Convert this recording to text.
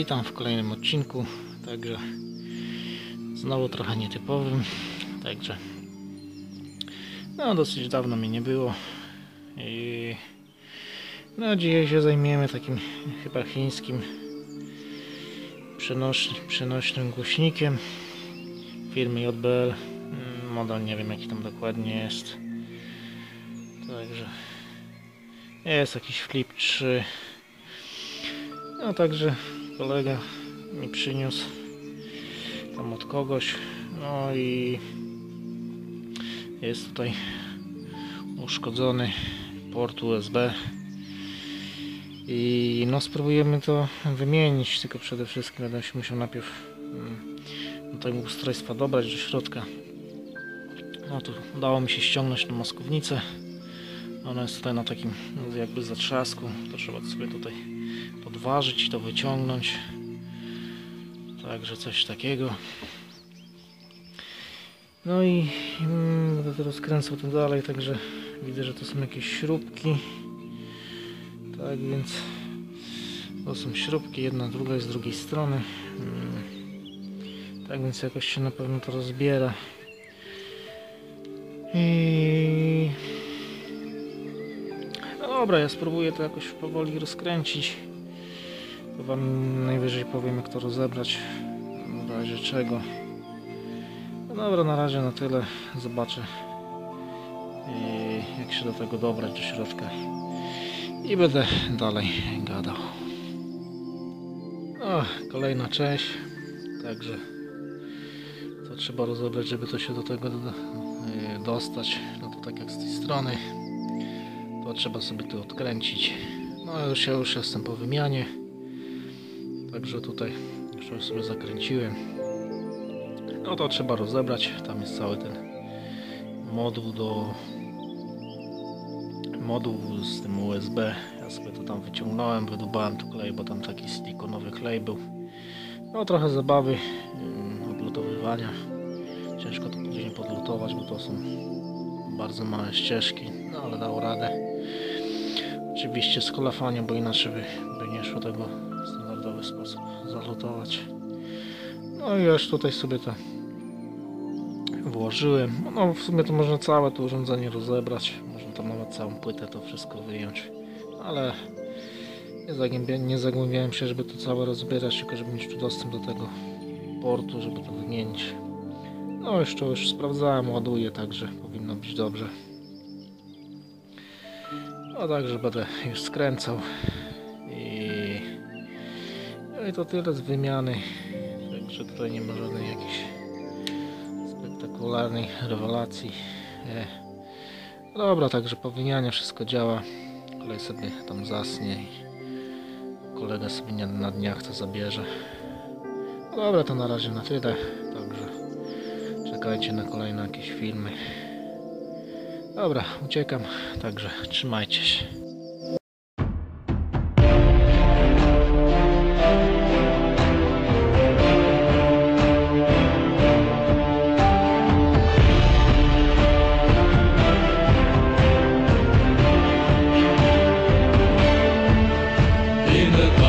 Witam w kolejnym odcinku, także znowu trochę nietypowym, także no dosyć dawno mnie nie było i no dzisiaj się zajmiemy takim chyba chińskim przenośnym, przenośnym głośnikiem firmy JBL Mm, model nie wiem jaki tam dokładnie jest także jest jakiś Flip 3 no także kolega mi przyniósł tam od kogoś. No i jest tutaj uszkodzony port USB. I no spróbujemy to wymienić, tylko przede wszystkim będę się musiał najpierw mm, do tego ustrojstwa dobrać do środka. No tu udało mi się ściągnąć tą maskownicę. Ona jest tutaj na takim jakby zatrzasku. To trzeba sobie tutaj podważyć i to wyciągnąć. Także coś takiego. No i mm, będę teraz kręcał to dalej, także widzę, że to są jakieś śrubki. Tak więc to są śrubki, jedna, druga jest z drugiej strony. Mm, Tak więc jakoś się na pewno to rozbiera. I dobra, ja spróbuję to jakoś powoli rozkręcić. To wam najwyżej powiem jak to rozebrać. W razie czego. No dobra, na razie na tyle. Zobaczę yy, jak się do tego dobrać do środka. I będę dalej gadał. O, kolejna część. Także to trzeba rozebrać, żeby to się do tego yy, dostać. No to tak jak z tej strony. To trzeba sobie to odkręcić. No już ja już jestem po wymianie. Także tutaj już sobie zakręciłem. No to trzeba rozebrać. Tam jest cały ten moduł do moduł z tym USB. Ja sobie to tam wyciągnąłem, wydubałem tu klej, bo tam taki silikonowy klej był. No trochę zabawy, yy, odlutowywania. Ciężko to później podlutować, bo to są bardzo małe ścieżki, no ale dało radę. Oczywiście z kolafaniem, bo inaczej by, by nie szło tego w standardowy sposób zalutować. No i już tutaj sobie to włożyłem. No w sumie to można całe to urządzenie rozebrać. Można tam nawet całą płytę to wszystko wyjąć. Ale nie, zagłębia, nie zagłębiałem się, żeby to całe rozbierać, tylko żeby mieć tu dostęp do tego portu, żeby to wymienić. No jeszcze już sprawdzałem, ładuje, także powinno być dobrze. No także będę już skręcał i, no i to tyle z wymiany. Także tutaj nie ma żadnej jakiejś spektakularnej rewelacji. E, Dobra, także po wymianie wszystko działa. Kolej sobie tam zasnie i kolega sobie na dniach to zabierze. No dobra, to na razie na tyle. Także czekajcie na kolejne jakieś filmy. Dobra, uciekam, także trzymajcie się. In